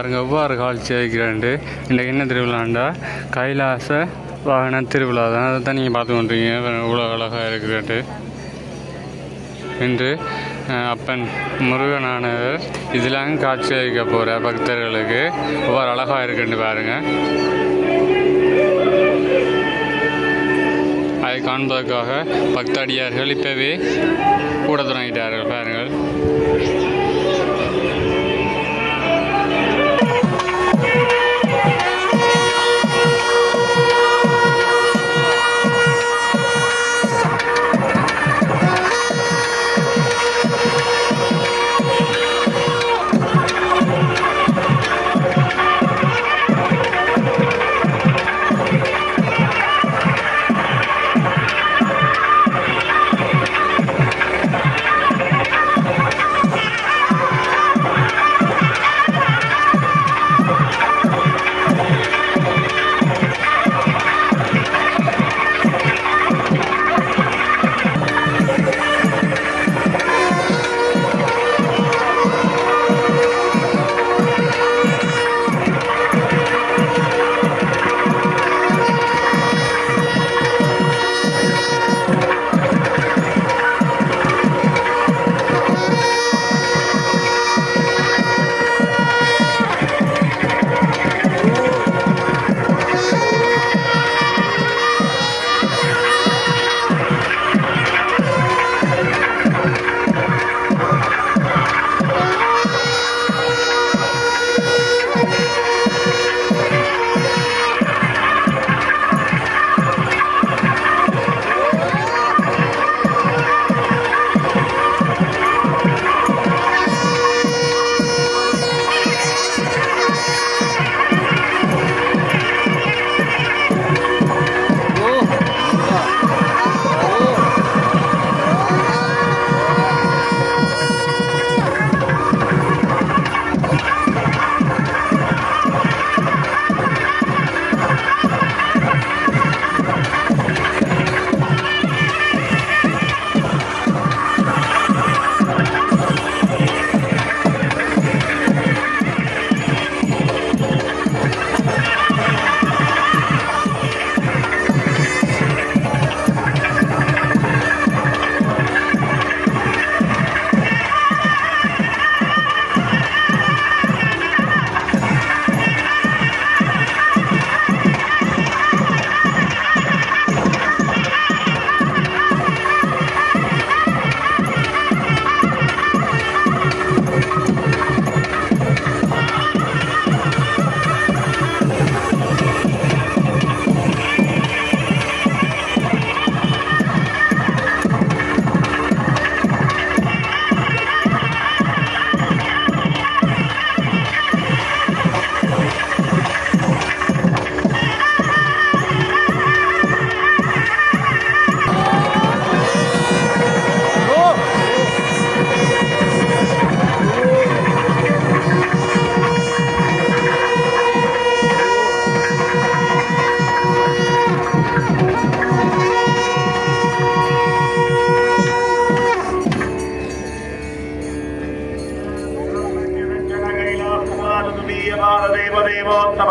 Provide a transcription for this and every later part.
பாருங்க எவ்வாறு காட்சி வைக்கிறாண்டு இன்றைக்கு என்ன திருவிழாண்டா? கைலாச வாகன திருவிழா தான். அதை தான் நீங்கள் பார்த்து கொண்டிருக்கீங்க. இவ்வளோ அழகாக இருக்கிறாண்டு இன்று அப்பன் முருகனானவர் இதெல்லாம் காட்சி அளிக்க போகிற பக்தர்களுக்கு எவ்வாறு அழகாக இருக்குன்னு பாருங்கள் அதை காண்பதற்காக பக்தடியார்கள் இப்போவே கூட தொடங்கிட்டார்கள். பாருங்கள்.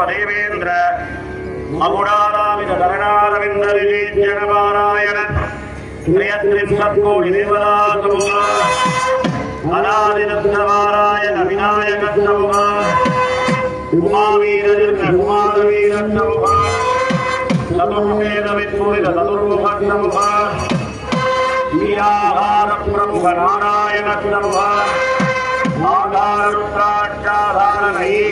தேவேந்திர மகுடாராமித கரணாரவிந்த விஜயனபாராயண திரியத்ரிசத்கோடி தேவதா சமுகா அநாதினந்தவாராயண விநாயக சமுகா உமாவீரஜிர்க குமாரவீர சமுகா சதுர்வேத சதுர்முக சமுகா வீராகார பிரமுக நாராயண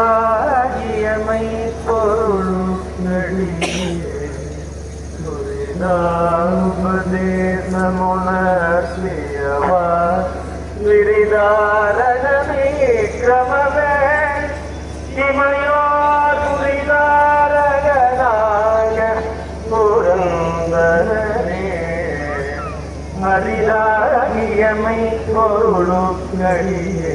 மரிதாகியமை பொருளுங்களியேபதேசமுணர்ந்தியவ விரிதாரணமே கிரமவே இமயோ துரிதாரகனாய புரந்தரே மரிதாகியமை பொருளுங்களியே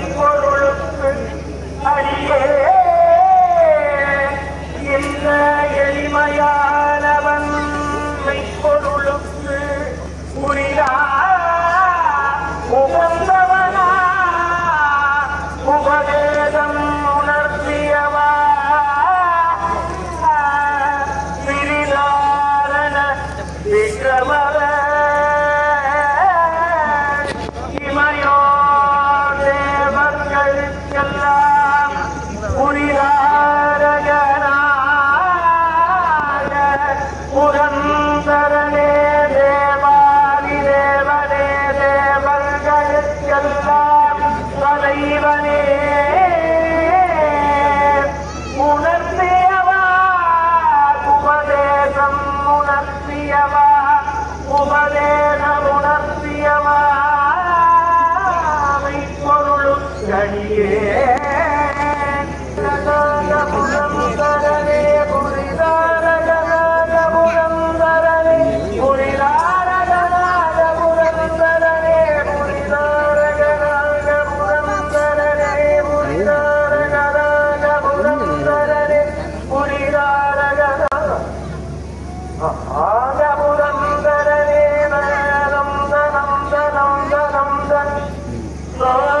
Lord.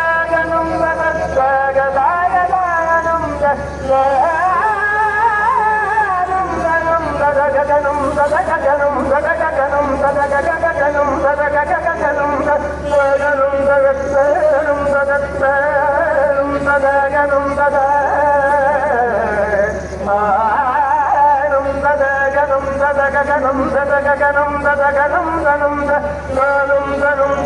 గగగగనం గగగగనం గగగగగనం గగగగగనం గగగనం గగత్సేనం గగత్సేనం గగగనం గగ ఆనం గగగనం గగగగనం గగగగనం గగగనం గనం గనం గనం